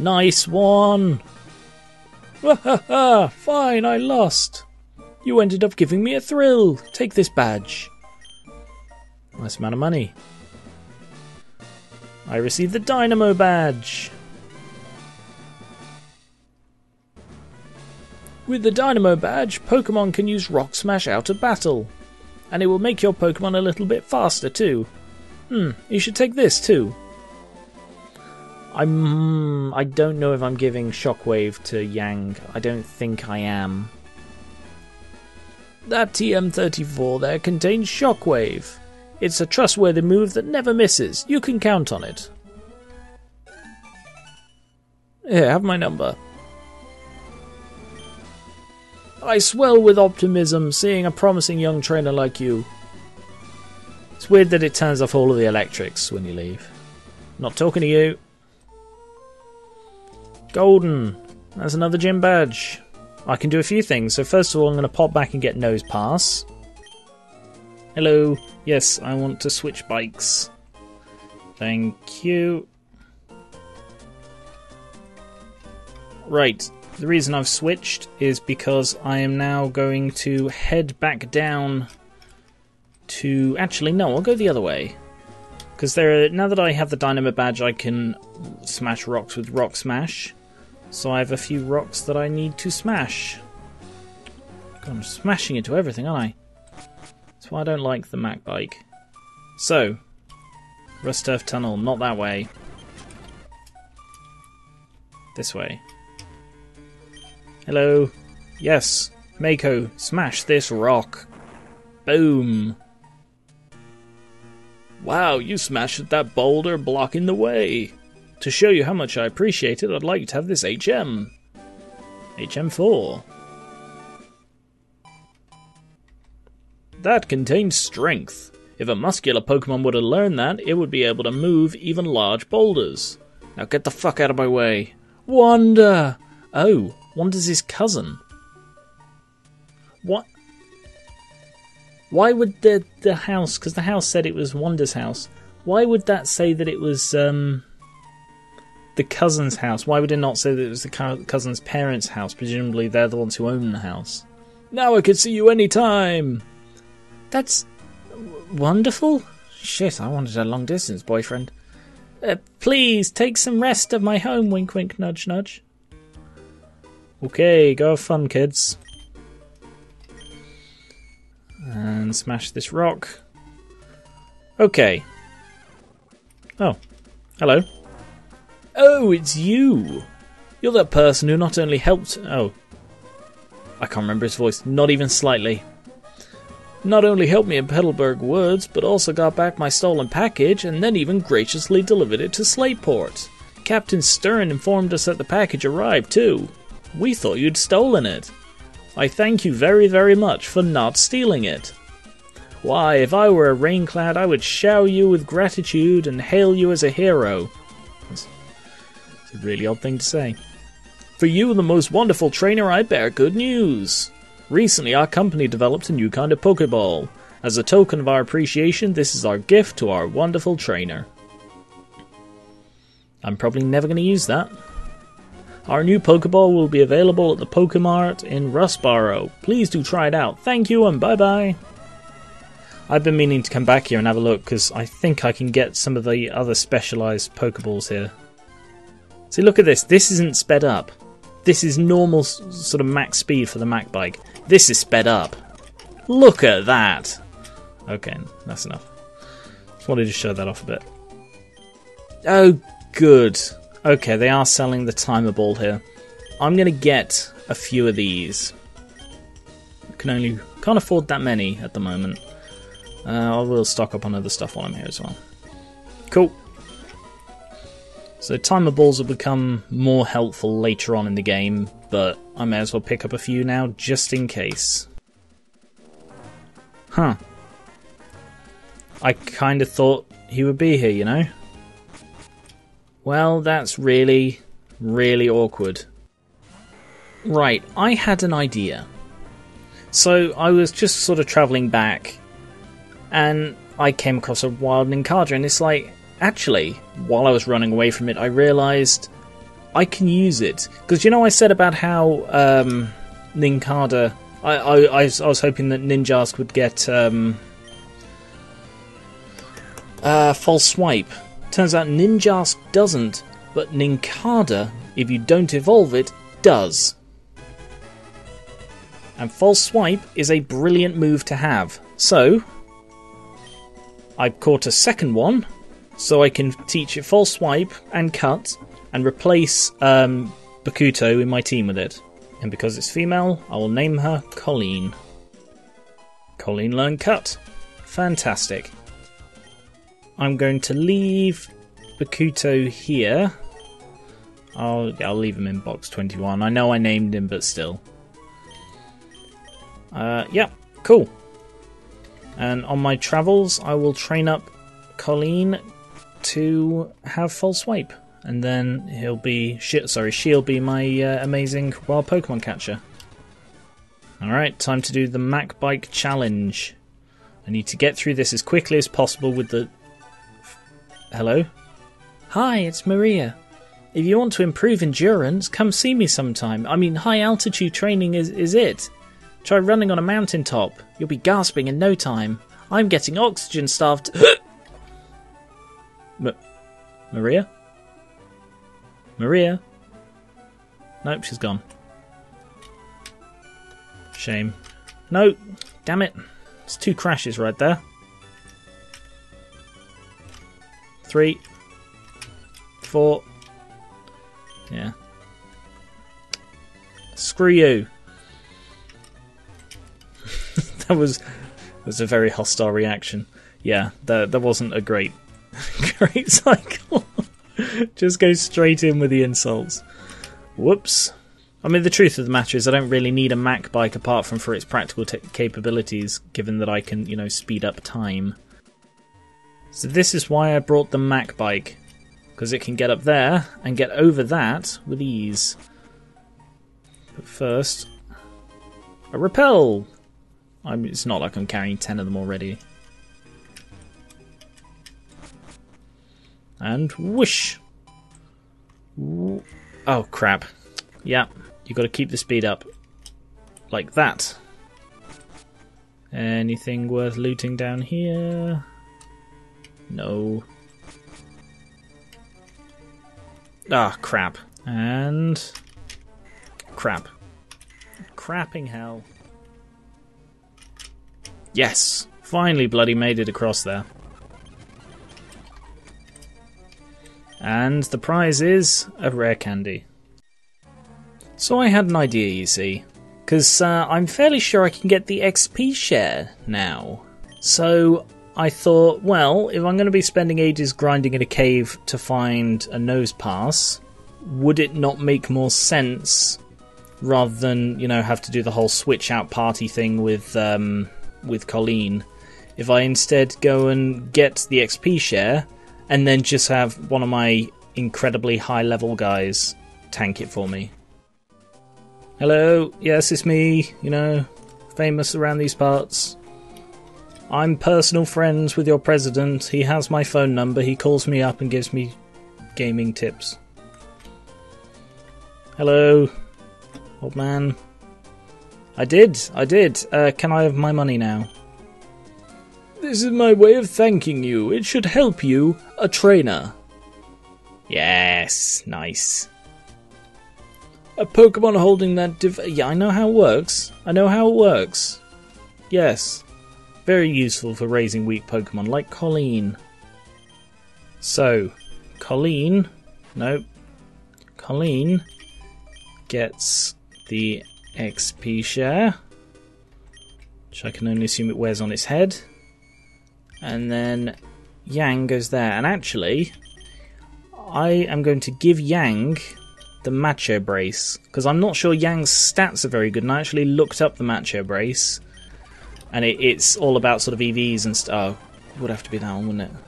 Nice one! Fine, I lost! You ended up giving me a thrill! Take this badge. Nice amount of money. I received the Dynamo badge! With the Dynamo badge, Pokemon can use Rock Smash out of battle. And it will make your Pokemon a little bit faster too. Hmm, you should take this too. I'm. I don't know if I'm giving Shockwave to Yang. I don't think I am. That TM34 there contains Shockwave. It's a trustworthy move that never misses. You can count on it. Here, have my number. I swell with optimism seeing a promising young trainer like you. It's weird that it turns off all of the electrics when you leave. Not talking to you. Golden. That's another gym badge. I can do a few things. So first of all, I'm going to pop back and get Nosepass. Hello. Yes, I want to switch bikes. Thank you. Right. The reason I've switched is because I am now going to head back down to... Actually, no, I'll go the other way. Because there, now that I have the Dynamo badge, I can smash rocks with Rock Smash. So I have a few rocks that I need to smash. God, I'm smashing into everything, aren't I? That's why I don't like the Mach bike. So, Rusturf Tunnel, not that way. This way. Hello. Yes. Mako, smash this rock. Boom. Wow, you smashed that boulder blocking the way. To show you how much I appreciate it, I'd like to have this HM. HM4. That contains strength. If a muscular Pokemon were to learn that, it would be able to move even large boulders. Now get the fuck out of my way. Wonder! Oh, Wanda's his cousin. What? Why would the the house? Because the house said it was Wanda's house. Why would that say that it was um, the cousin's house? Why would it not say that it was the cousin's parents' house? Presumably, they're the ones who own the house. Now I can see you anytime. That's wonderful. Shit, I wanted a long distance boyfriend. Uh, please take some rest of my home. Wink, wink, nudge, nudge. Okay, go have fun, kids. And smash this rock. Okay. Oh. Hello. Oh, it's you! You're that person who not only helped. Oh. I can't remember his voice, not even slightly. Not only helped me in Petalburg Woods, but also got back my stolen package and then even graciously delivered it to Slateport. Captain Stern informed us that the package arrived too. We thought you'd stolen it. I thank you very, very much for not stealing it. Why, if I were a raincloud, I would shower you with gratitude and hail you as a hero. It's a really odd thing to say. For you, the most wonderful trainer, I bear good news. Recently, our company developed a new kind of Pokeball. As a token of our appreciation, this is our gift to our wonderful trainer. I'm probably never going to use that. Our new Pokeball will be available at the Pokemart in Rustboro. Please do try it out. Thank you and bye bye. I've been meaning to come back here and have a look because I think I can get some of the other specialized Pokeballs here. See, look at this. This isn't sped up. This is normal sort of max speed for the Mach bike. This is sped up. Look at that. Okay, that's enough. Just wanted to show that off a bit. Oh, good. Okay, they are selling the timer ball here. I'm gonna get a few of these. can only can't afford that many at the moment. Uh, I will stock up on other stuff while I'm here as well. Cool. So timer balls will become more helpful later on in the game, but I may as well pick up a few now just in case. Huh. I kind of thought he would be here, you know? Well, that's really, really awkward. Right, I had an idea. So I was just sort of travelling back, and I came across a wild Nincada, and it's like, actually, while I was running away from it, I realised I can use it because you know I said about how um, Nincada. I, I, I, was, hoping that Ninjask would get um, uh, false swipe. Turns out Ninjask doesn't, but Nincada, if you don't evolve it, does. And false swipe is a brilliant move to have. So, I caught a second one, so I can teach it false swipe and cut, and replace um, Bakuto in my team with it. And because it's female, I will name her Colleen. Colleen learn cut. Fantastic. I'm going to leave Bakuto here. I'll I'll leave him in box 21. I know I named him, but still. Uh, yeah, cool. And on my travels, I will train up Colleen to have full swipe and then he'll be shit sorry, she'll be my uh, amazing wild Pokemon catcher. All right, time to do the Mach Bike challenge. I need to get through this as quickly as possible with the. Hello. Hi, it's Maria. If you want to improve endurance, come see me sometime. I mean, high altitude training is, is it. Try running on a mountaintop. You'll be gasping in no time. I'm getting oxygen starved. Ma- Maria? Maria? Nope, she's gone. Shame. No, damn it. It's two crashes right there. Three. Four. Yeah. Screw you. that was was a very hostile reaction. Yeah, that that wasn't a great great cycle. Just go straight in with the insults. Whoops. I mean, the truth of the matter is, I don't really need a Mach bike apart from for its practical t- capabilities, given that I can, you know, speed up time. So this is why I brought the Mach bike, because it can get up there and get over that with ease. But first, a repel. I mean, it's not like I'm carrying ten of them already. And whoosh! Oh crap. Yeah, you got to keep the speed up. Like that. Anything worth looting down here? No. Ah, crap. And. Crap. Crapping hell. Yes! Finally bloody made it across there. And the prize is a rare candy. So I had an idea, you see, because uh, I'm fairly sure I can get the XP share now. So I thought, well, if I'm going to be spending ages grinding in a cave to find a nosepass, would it not make more sense rather than you know have to do the whole switch out party thing with um, with Colleen? If I instead go and get the XP share and then just have one of my incredibly high level guys tank it for me. Hello, yes, it's me, you know, famous around these parts. I'm personal friends with your president. He has my phone number. He calls me up and gives me gaming tips. Hello, old man. I did, I did. Uh, can I have my money now? This is my way of thanking you. It should help you, a trainer. Yes, nice. A Pokemon holding that div- Yeah, I know how it works. I know how it works. Yes. Very useful for raising weak Pokemon, like Colleen. So, Colleen. Nope. Colleen gets the XP share, which I can only assume it wears on its head and then Yang goes there. And actually, I am going to give Yang the Macho Brace because I'm not sure Yang's stats are very good. And I actually looked up the Macho Brace, and it, it's all about sort of EVs and stuff. Oh, it would have to be that one, wouldn't it?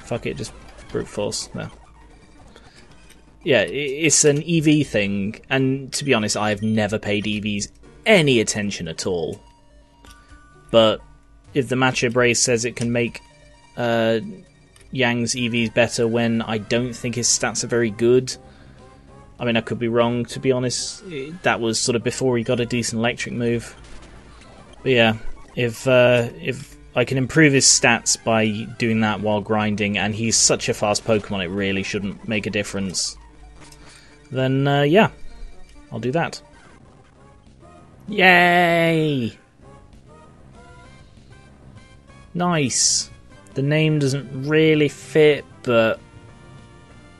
Fuck it, just brute force. No. Yeah, it's an EV thing, and to be honest, I've never paid EVs any attention at all. But if the Macho Brace says it can make uh, Yang's EVs better when I don't think his stats are very good. I mean, I could be wrong, to be honest. That was sort of before he got a decent electric move. But yeah, if uh, if I can improve his stats by doing that while grinding, and he's such a fast Pokemon, it really shouldn't make a difference. Then uh, yeah, I'll do that. Yay! Nice. The name doesn't really fit, but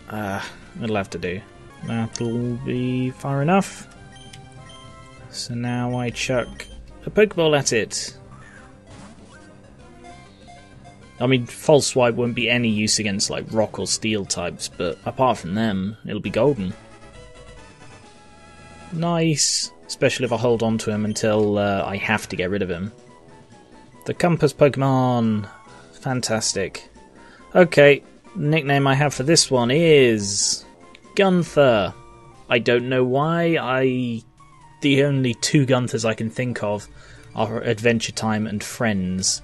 uh, it'll have to do. That'll be far enough. So now I chuck a Pokeball at it. I mean, False Swipe won't be any use against like Rock or Steel types, but apart from them, it'll be golden. Nice, especially if I hold on to him until uh, I have to get rid of him. The Compass Pokemon. Fantastic. Okay, nickname I have for this one is Gunther. I don't know why. I the only two Gunthers I can think of are Adventure Time and Friends,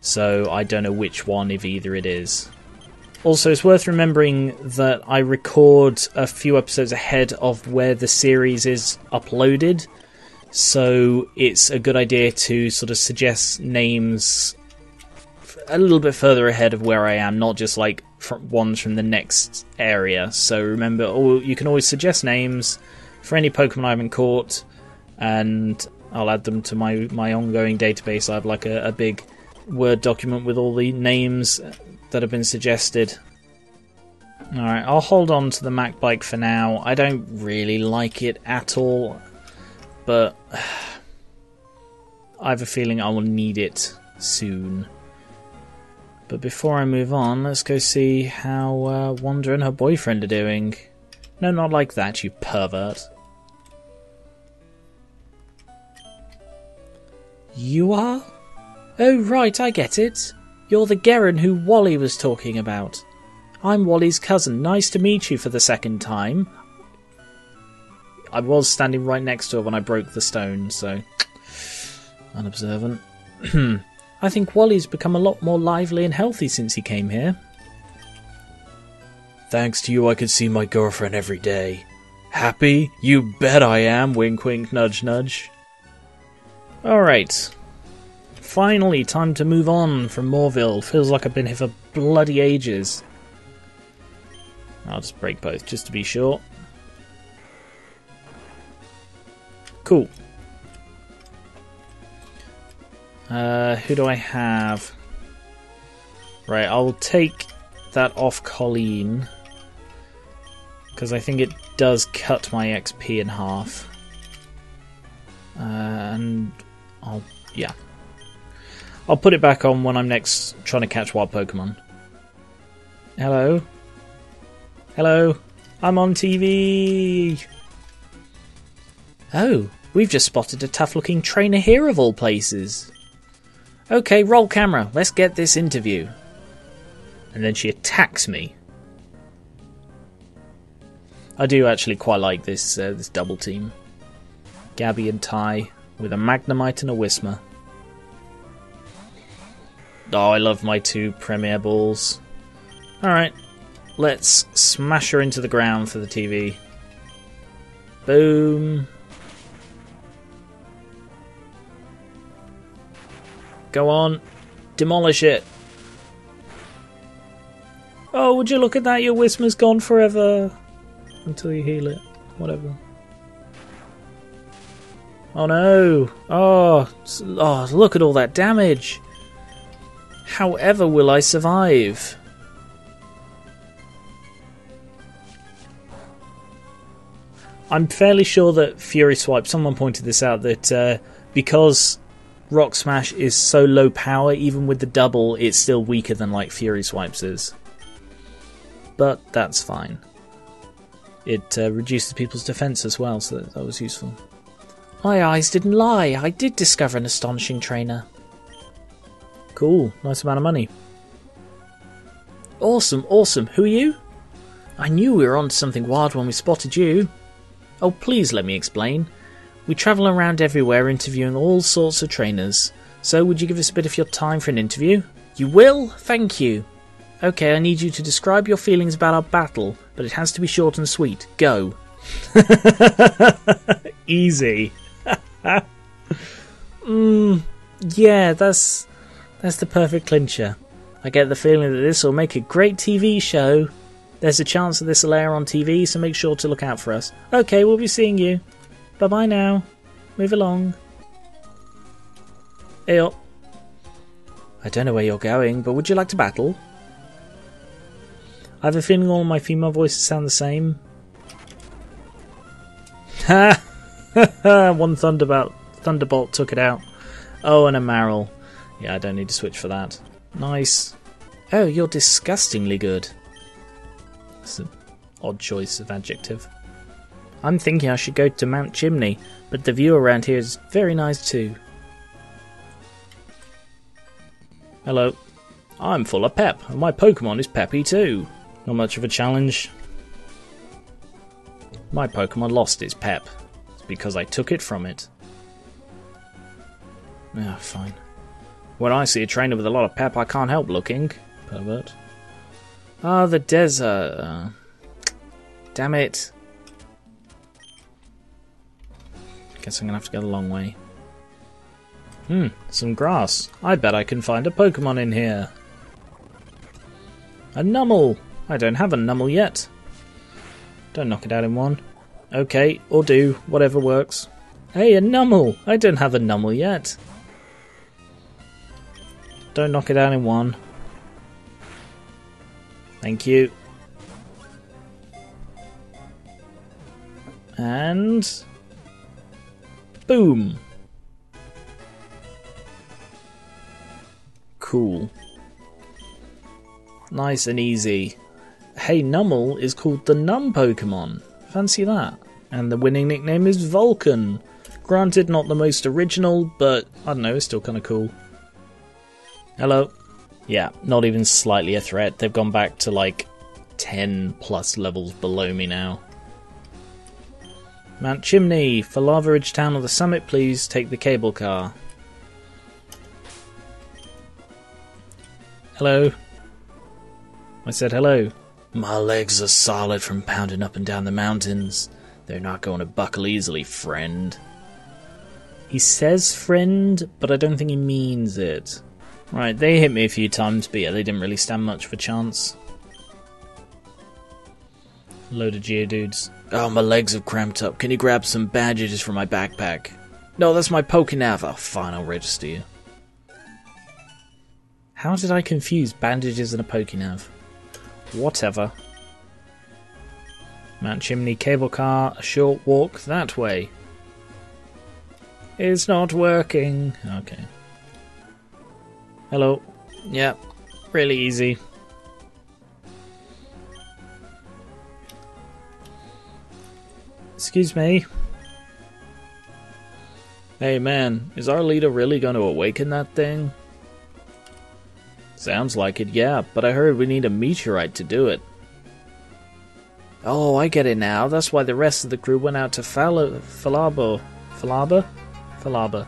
so I don't know which one, if either it is. Also, it's worth remembering that I record a few episodes ahead of where the series is uploaded, so it's a good idea to sort of suggest names a little bit further ahead of where I am, not just like ones from the next area. So remember, oh, you can always suggest names for any Pokemon I haven't caught, and I'll add them to my my ongoing database. I have like a, a big Word document with all the names that have been suggested. Alright, I'll hold on to the Mach Bike for now. I don't really like it at all, but I have a feeling I will need it soon. But before I move on, let's go see how uh, Wanda and her boyfriend are doing. No, not like that, you pervert. You are? Oh, right, I get it. You're the Geran who Wally was talking about. I'm Wally's cousin. Nice to meet you for the second time. I was standing right next to her when I broke the stone, so. Unobservant. I think Wally's become a lot more lively and healthy since he came here. Thanks to you, I could see my girlfriend every day. Happy? You bet I am, wink wink, nudge nudge. Alright. Finally, time to move on from Mauville. Feels like I've been here for bloody ages. I'll just break both, just to be sure. Cool. Uh, who do I have? Right, I'll take that off Colleen. Because I think it does cut my XP in half. Uh, and I'll, yeah. I'll put it back on when I'm next trying to catch wild Pokemon. Hello? Hello? I'm on TV! Oh, we've just spotted a tough looking trainer here of all places. Okay, roll camera. Let's get this interview. And then she attacks me. I do actually quite like this uh, this double team. Gabby and Ty with a Magnemite and a Whismur. Oh, I love my two Premier Balls. Alright, let's smash her into the ground for the TV. Boom. Go on. Demolish it. Oh, would you look at that? Your Whismur's gone forever. Until you heal it. Whatever. Oh no. Oh, oh, look at all that damage. However will I survive? I'm fairly sure that Fury Swipe, someone pointed this out, that uh, because Rock Smash is so low power, even with the double, it's still weaker than like Fury Swipes is. But that's fine. It uh, reduces people's defense as well, so that, that was useful. My eyes didn't lie. I did discover an astonishing trainer. Cool, nice amount of money. Awesome, awesome. Who are you? I knew we were on to something wild when we spotted you. Oh, please let me explain. We travel around everywhere interviewing all sorts of trainers. So, would you give us a bit of your time for an interview? You will? Thank you. Okay, I need you to describe your feelings about our battle, but it has to be short and sweet. Go. Easy. mm, yeah, that's that's the perfect clincher. I get the feeling that this will make a great TV show. There's a chance that this will air on TV, so make sure to look out for us. Okay, we'll be seeing you. Bye bye now. Move along. Hey up. I don't know where you're going, but would you like to battle? I have a feeling all my female voices sound the same. Ha! One Thunderbolt, Thunderbolt took it out. Oh, and a Marill. Yeah, I don't need to switch for that. Nice. Oh, you're disgustingly good. That's an odd choice of adjective. I'm thinking I should go to Mount Chimney, but the view around here is very nice too. Hello. I'm full of pep, and my Pokemon is peppy too. Not much of a challenge. My Pokemon lost its pep. It's because I took it from it. Ah, oh, fine. When I see a trainer with a lot of pep, I can't help looking. Pervert. Ah, the desert. Damn it. Guess I'm gonna have to go the long way. Hmm, some grass. I bet I can find a Pokemon in here. A Numel! I don't have a Numel yet. Don't knock it out in one. Okay, or do, whatever works. Hey, a Numel! I don't have a Numel yet. Don't knock it out in one. Thank you. And... Boom! Cool. Nice and easy. Hey Numel is called the Numb Pokemon. Fancy that. And the winning nickname is Vulcan. Granted, not the most original, but I don't know, it's still kind of cool. Hello. Yeah, not even slightly a threat. They've gone back to like 10 plus levels below me now. Mount Chimney, for Lavaridge Town or the summit, please take the cable car. Hello. I said hello. My legs are solid from pounding up and down the mountains. They're not going to buckle easily, friend. He says friend, but I don't think he means it. Right, they hit me a few times, but yeah, they didn't really stand much of a chance. Load of Geodudes. Oh, my legs have cramped up. Can you grab some bandages from my backpack? No, that's my Pokenav. Oh, fine, I'll register you. How did I confuse bandages and a Pokenav? Whatever. Mount Chimney cable car, a short walk that way. It's not working. Okay. Hello. Yep. Really easy. Excuse me. Hey man, is our leader really going to awaken that thing? Sounds like it, yeah, but I heard we need a meteorite to do it. Oh, I get it now. That's why the rest of the crew went out to Fal- Falabo. Falaba? Falaba.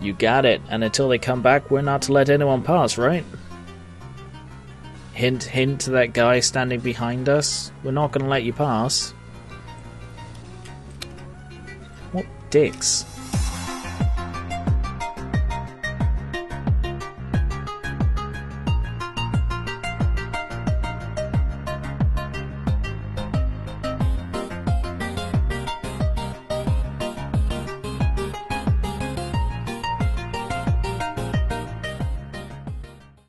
You got it, and until they come back, we're not to let anyone pass, right? Hint, hint to that guy standing behind us. We're not going to let you pass. What dicks.